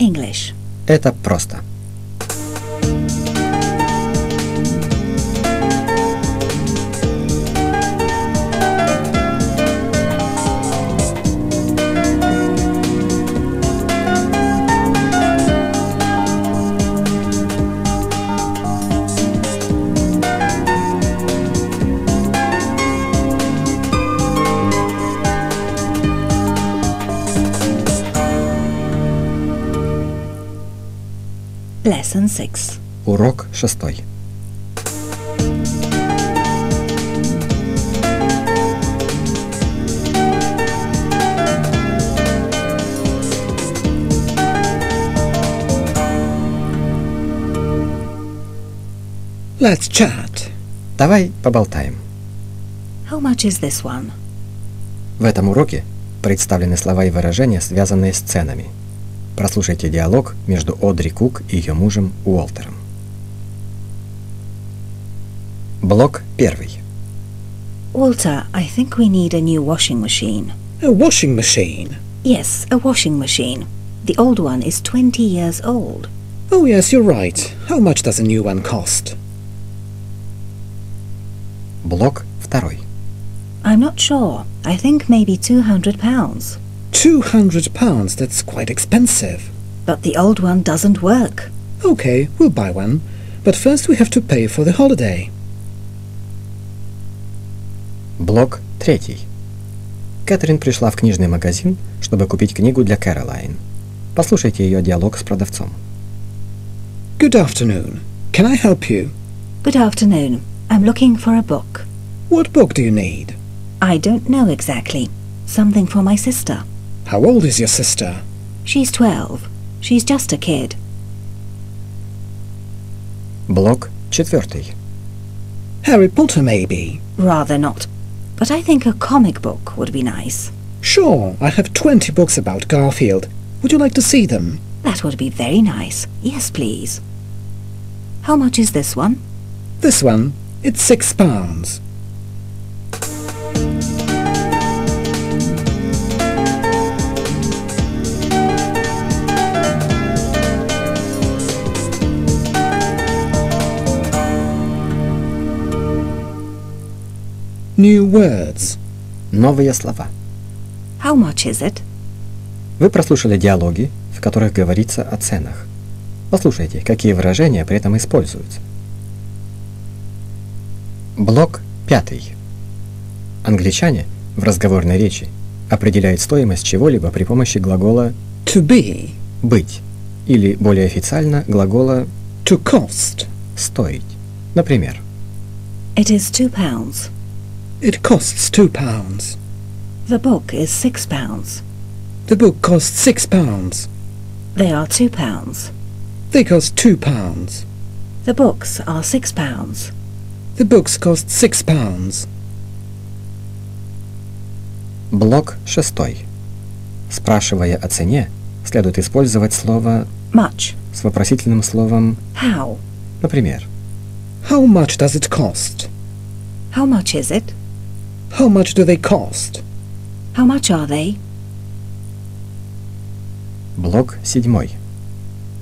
English. Это просто. 6. Урок шестой. Let's chat. Давай поболтаем. How much is this one? В этом уроке представлены слова и выражения, связанные с ценами. Прослушайте диалог между Одри Кук и ее мужем Уолтером. Блок первый. Walter, I think we need a new washing machine. A washing machine. Yes, a washing machine. The old one is 20 years old. Oh, yes, you're right. How much does a new one cost? Блок второй. I'm not sure. I think maybe 200 pounds. Two hundred pounds. That's quite expensive. But the old one doesn't work. Okay, we'll buy one. But first we have to pay for the holiday. Блок третий. Кэтрин пришла в книжный магазин, чтобы купить книгу для Кэролайн. Послушайте ее диалог с продавцом. Good afternoon. Can I help you? Good afternoon. I'm looking for a book. What book do you need? I don't know exactly. Something for my sister. How old is your sister? She's 12. She's just a kid. Блок четвертый. Harry Potter, maybe. Rather not. But I think a comic book would be nice. Sure, I have twenty books about Garfield. Would you like to see them? That would be very nice. Yes, please. How much is this one? This one, it's six pounds. New words. Новые слова. How much is it? Вы прослушали диалоги, в которых говорится о ценах. Послушайте, какие выражения при этом используются. Блок пятый. Англичане в разговорной речи определяют стоимость чего-либо при помощи глагола To be. «быть» или, более официально, глагола To cost. «стоить». Например, It is two pounds. It costs two pounds. The book is six pounds. The book costs six pounds. They are two pounds. They cost two pounds. The books are six pounds. The books cost six pounds. блок шестой. Спрашивая о цене, следует использовать слово Much. с вопросительным словом How? «например». How much does it cost? How much is it? How much do they cost? How much are they? Блок седьмой.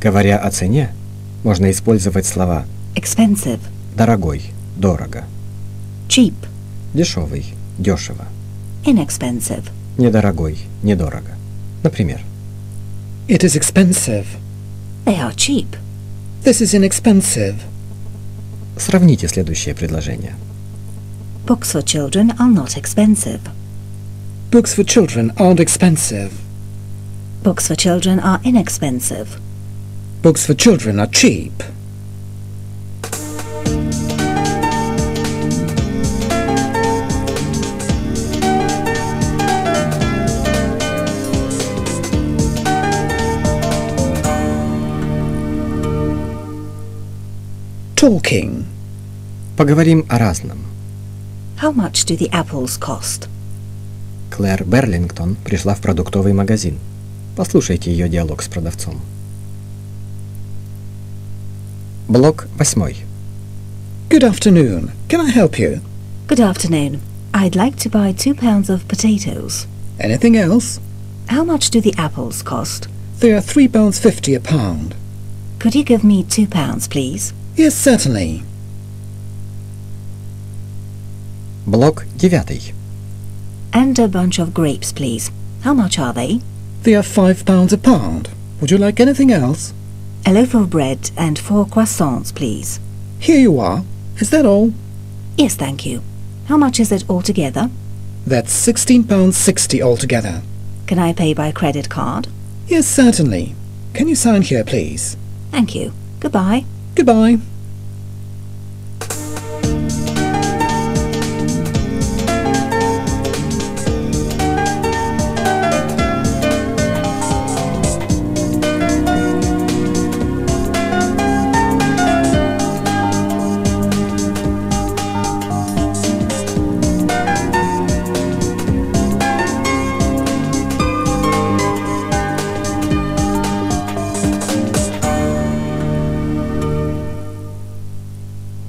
Говоря о цене, можно использовать слова Expensive. «дорогой», «дорого», Cheap. «дешевый», «дешево», Inexpensive. «недорогой», «недорого». Например, It is expensive. They are cheap. This is inexpensive. сравните следующее предложение. Books for children are not expensive. Books for children aren't expensive. Books for children are inexpensive. Books for children are cheap. Talking. Поговорим о разном. How much do the apples cost? Клэр Берлингтон пришла в продуктовый магазин. Послушайте ее диалог с продавцом. Блок восьмой. Good afternoon. Can I help you? Good afternoon. I'd like to buy two pounds of potatoes. Anything else? How much do the apples cost? They are three pounds fifty a pound. Could you give me two pounds, please? Yes, certainly. Блок 9. And a bunch of grapes, please. How much are they? They are five pounds a pound. Would you like anything else? A loaf of bread and four croissants, please. Here you are. Is that all? Yes, thank you. How much is it altogether? That's sixteen pounds sixty altogether. Can I pay by credit card? Yes, certainly. Can you sign here, please? Thank you. Goodbye. Goodbye.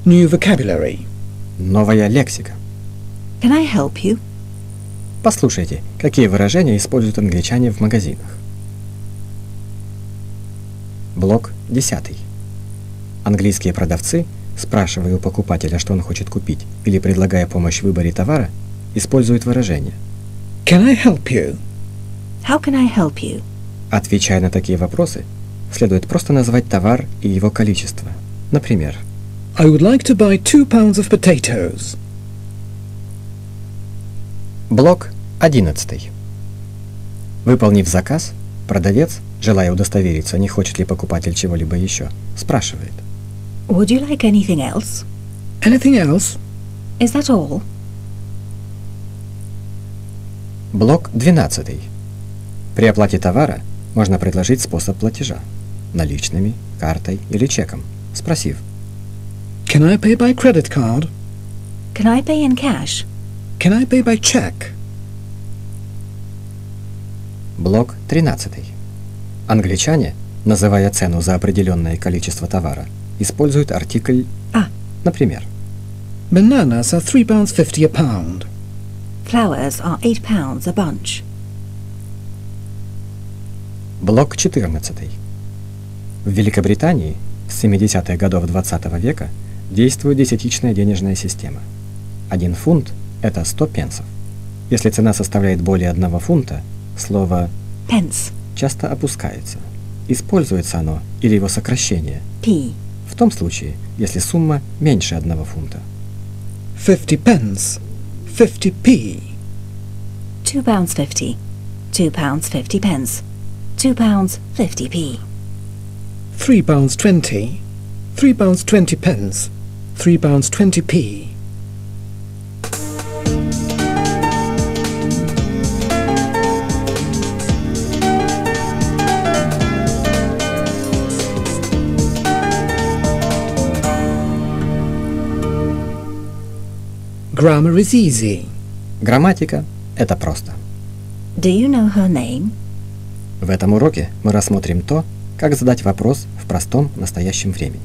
New vocabulary. Новая лексика. Can I help you? Послушайте, какие выражения используют англичане в магазинах. Блок 10. Английские продавцы, спрашивая у покупателя, что он хочет купить, или предлагая помощь в выборе товара, используют выражение. Can I help you? How can I help you? Отвечая на такие вопросы, следует просто назвать товар и его количество. Например, I would like to buy two pounds of potatoes. Блок 11. Выполнив заказ, продавец, желая удостовериться, не хочет ли покупатель чего-либо еще, спрашивает. Would you like anything else? Anything else? Is that all? Блок 12. При оплате товара можно предложить способ платежа – наличными, картой или чеком, спросив Can I pay by credit card? Can I pay in cash? Can I pay by check? Блок 13. Англичане, называя цену за определенное количество товара, используют артикль А. Например, Bananas are three pounds fifty a pound. Flowers are eight pounds a bunch. блок 14. В Великобритании с 70-х годов 20 века действует десятичная денежная система. Один фунт – это 100 пенсов. Если цена составляет более одного фунта, слово Pence. часто опускается. Используется оно или его сокращение P. в том случае, если сумма меньше одного фунта. Fifty pence. Fifty p. Two pounds fifty. Two pounds fifty pence. Two pounds fifty p. Three pounds twenty. Three pounds twenty pence. Three pounds twenty p. Grammar is easy. Грамматика – это просто. Do you know her name? В этом уроке мы рассмотрим то, как задать вопрос в простом настоящем времени.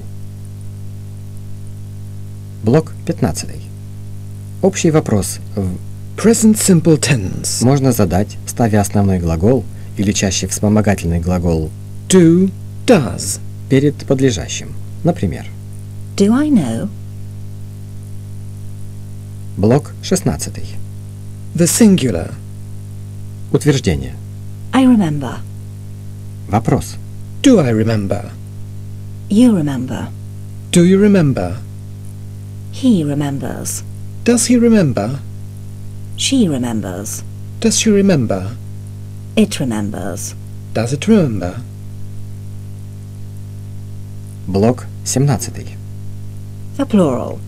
Блок 15. Общий вопрос в Present simple tense. можно задать, ставя основной глагол или чаще вспомогательный глагол Do, does. перед подлежащим. Например, Do I know? блок 16. The singular. Утверждение. I remember. Вопрос. Do I remember? You remember. Do you remember? He remembers. Does he remember? She remembers. Does she remember? It remembers. Does it remember? Блок 17. The plural.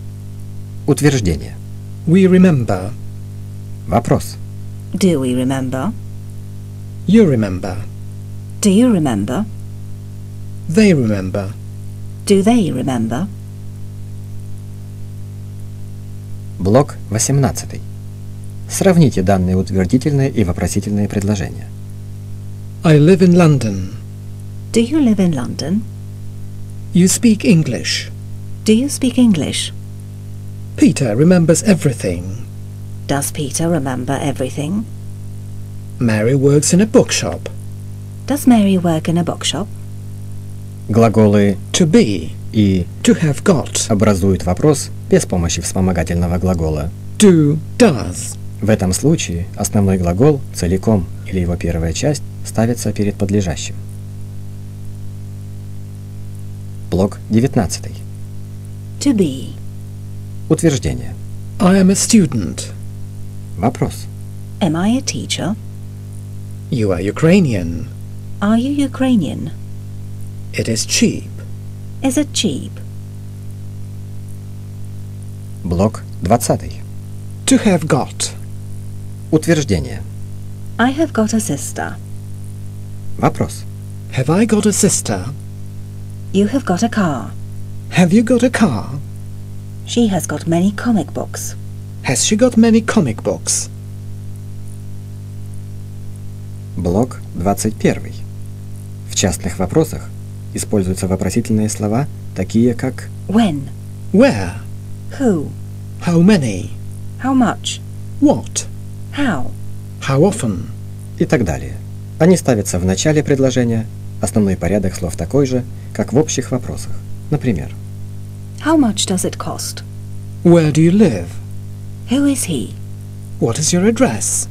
Утверждение. We remember. Вопрос. Do we remember? You remember. Do you remember? They remember. Do they remember? Блок 18. Сравните данные утвердительные и вопросительные предложения. I live in London. Do you live in London? You speak English. Do you speak English? Peter remembers everything. Does Peter remember everything? Mary works in a bookshop. Does Mary work in a bookshop? Глаголы To be. И To have got. образуют вопрос без помощи вспомогательного глагола. Do. Does. В этом случае основной глагол целиком или его первая часть ставится перед подлежащим. Блок 19. To be. Утверждение. I am a student. Вопрос. Am I a teacher? You are Ukrainian. Are you Ukrainian? It is cheap. Is it cheap? Блок 20. To have got. Утверждение. I have got a sister. Вопрос. Have I got a sister? You have got a car. Have you got a car? She has got many comic books. Has she got many comic books? Блок 21. В частных вопросах используются вопросительные слова, такие как When? Where? Who? How many? How much? What? How? How often? и так далее. Они ставятся в начале предложения, основной порядок слов такой же, как в общих вопросах. Например, How much does it cost? Where do you live? Who is he? What is your address?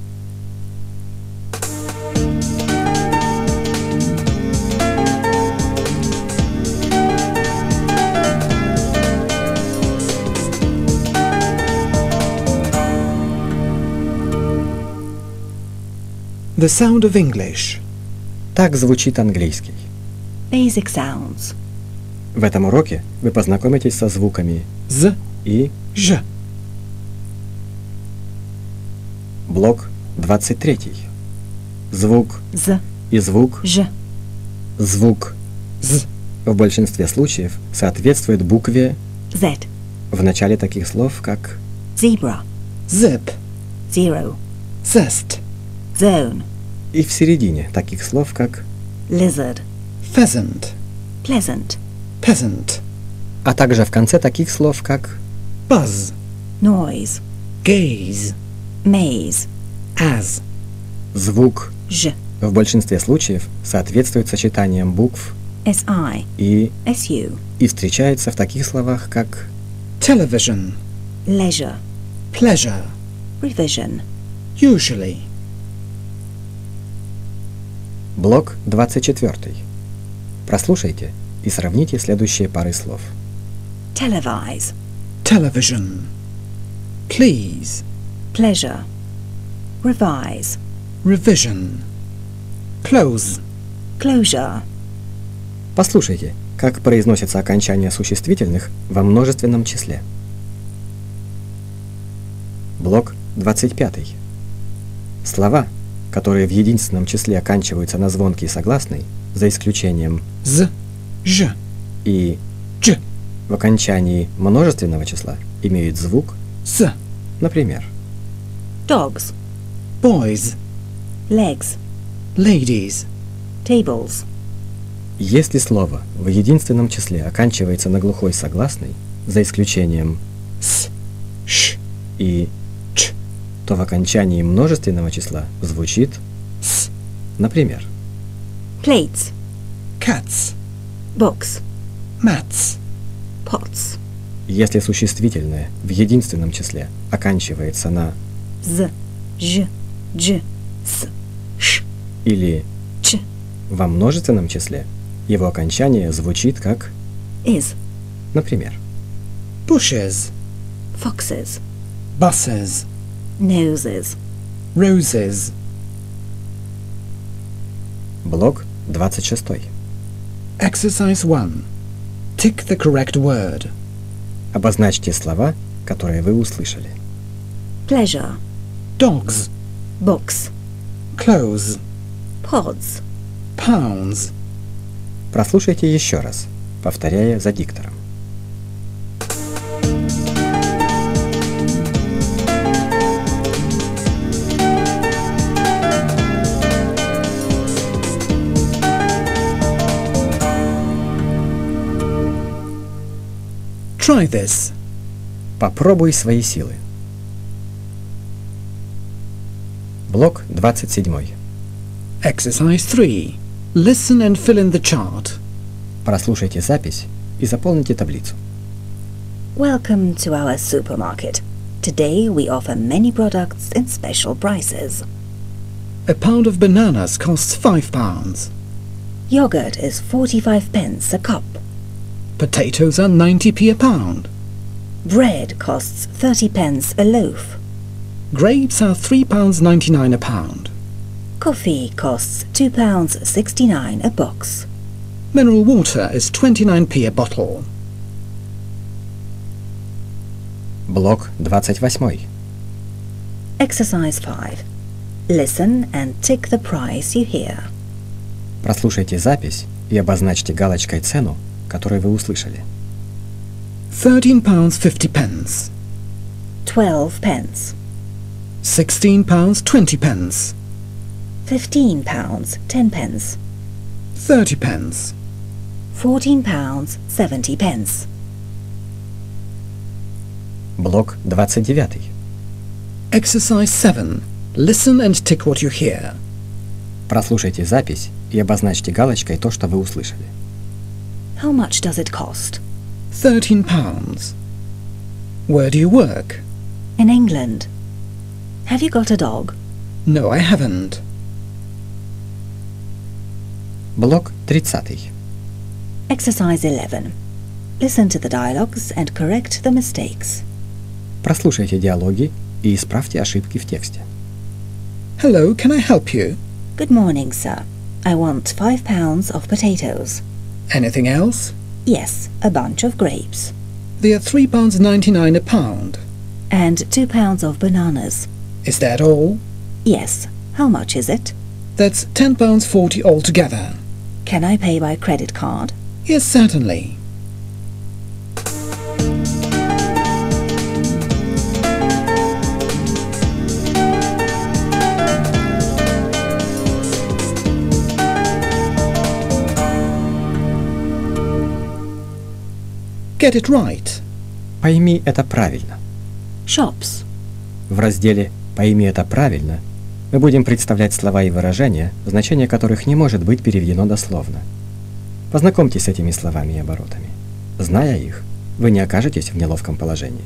The sound of English. так звучит английский. Basic sounds. В этом уроке вы познакомитесь со звуками Z, и j. блок 23. Звук Z, и звук, j, звук Z, в большинстве случаев соответствует букве z. в начале таких слов, как Zebra. zip, Zero. zest, Zone. и в середине таких слов, как Lizard. pheasant, Pleasant. peasant, а также в конце таких слов, как buzz, Noise. gaze, Maze. as, звук J. в большинстве случаев соответствует сочетаниям букв S-I. и S-U. и встречается в таких словах, как television, Leisure. pleasure, Revision. usually, блок 24. Прослушайте и сравните следующие пары слов. Televise. television, please, Pleasure. Revise. revision, close, Closure. Послушайте, как произносится окончание существительных во множественном числе. Блок 25. Слова, которые в единственном числе оканчиваются на звонкий согласный, за исключением z, j, и j, в окончании множественного числа, имеют звук, s, например, Dogs. boys, Legs. ladies, Tables. если слово в единственном числе оканчивается на глухой согласный, за исключением s, sh, и ch, то в окончании множественного числа звучит, s, например, Plates. cats, Books. mats, Pots. Если существительное в единственном числе оканчивается на Z. J. J. S. Sh. или Ch. во множественном числе, его окончание звучит как, Is. например, bushes, Foxes. buses, Noses. roses, блок 26. exercise 1. Tick the correct word. Обозначьте слова, которые вы услышали. Pleasure. Dogs, Books. clothes, Pods. pounds, Прослушайте еще раз, повторяя за диктором. Try this. Попробуй свои силы. Блок 27. Exercise 3. Listen and fill in the chart. Прослушайте запись и заполните таблицу. Welcome to our supermarket. Today we offer many products in special prices. A pound of bananas costs five pounds. Yogurt is 45 pence a cup. Potatoes are 90p a pound. Bread costs 30 pence a loaf. Grapes are three pounds 99 a pound. Coffee costs 2 pounds 69 a box. Mineral water is 29p a bottle. Блок 28. Exercise 5. Listen and tick the price you hear. Прослушайте запись и обозначьте галочкой цену, которую вы услышали. 13 pounds 50 pence. 12 pence. 16 pounds 20 pence. 15 pounds 10 pence. 30 pence. 14 pounds 70 pence. Блок 29. Exercise 7. Listen and tick what you hear. Прослушайте запись и обозначьте галочкой то, что вы услышали. How much does it cost? 13 pounds. Where do you work? In England. Have you got a dog? No, I haven't. Блок 30. Exercise 11. Listen to the dialogues and correct the mistakes. Прослушайте диалоги и исправьте ошибки в тексте. Hello, can I help you? Good morning, sir. I want five pounds of potatoes. Anything else? Yes, a bunch of grapes. They are three pounds 99 a pound. And two pounds of bananas. Is that all? Yes. How much is it? That's 10 pounds 40 altogether. Can I pay by credit card? Yes, certainly. Get it right. Пойми это правильно. Shops. В разделе «Пойми это правильно» мы будем представлять слова и выражения, значение которых не может быть переведено дословно. Познакомьтесь с этими словами и оборотами. Зная их, вы не окажетесь в неловком положении.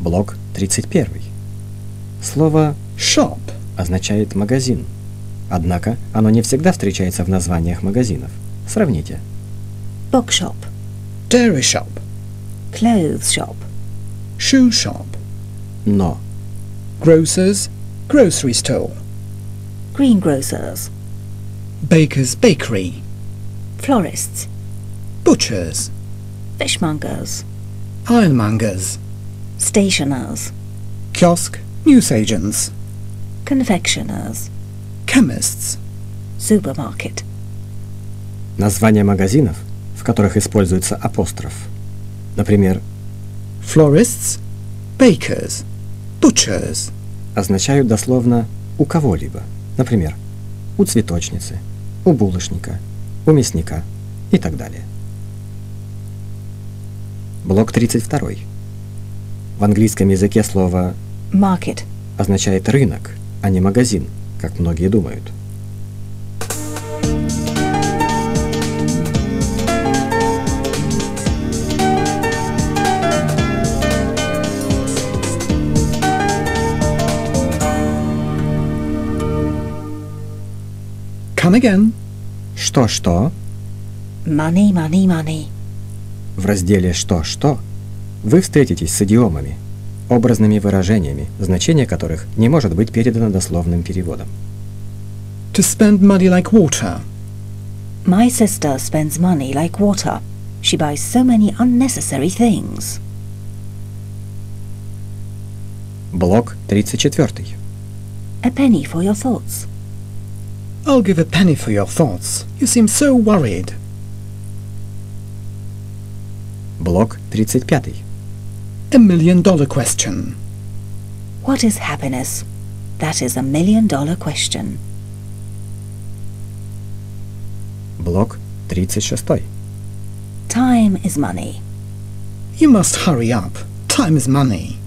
Блок 31. Слово Shop. означает «магазин». Однако оно не всегда встречается в названиях магазинов. Сравните. Book shop. Dairy shop. Clothes shop. Shoe shop. No. Grocers. Grocery store. Greengrocers. Baker's bakery. Florists. Butchers. Fishmongers. Ironmongers. Stationers. Kiosk. Newsagents. Confectioners. Chemists. Supermarket. Nazwania magazynów. Которых используется апостроф. Например, Florists. Bakers. Butchers. означают дословно «у кого-либо». Например, у цветочницы, у булочника, у мясника и так далее. Блок 32. В английском языке слово Market. означает рынок, а не магазин, как многие думают. Come again. Что-что Money, money, money. в разделе «Что-что» вы встретитесь с идиомами, образными выражениями, значение которых не может быть передано дословным переводом. To spend money like water. My sister spends money like water. She buys so many unnecessary things. Блок 34. A penny for your thoughts. I'll give a penny for your thoughts. You seem so worried. Блок 35. A million dollar question. What is happiness? That is a million dollar question. Блок 36. Time is money. You must hurry up. Time is money.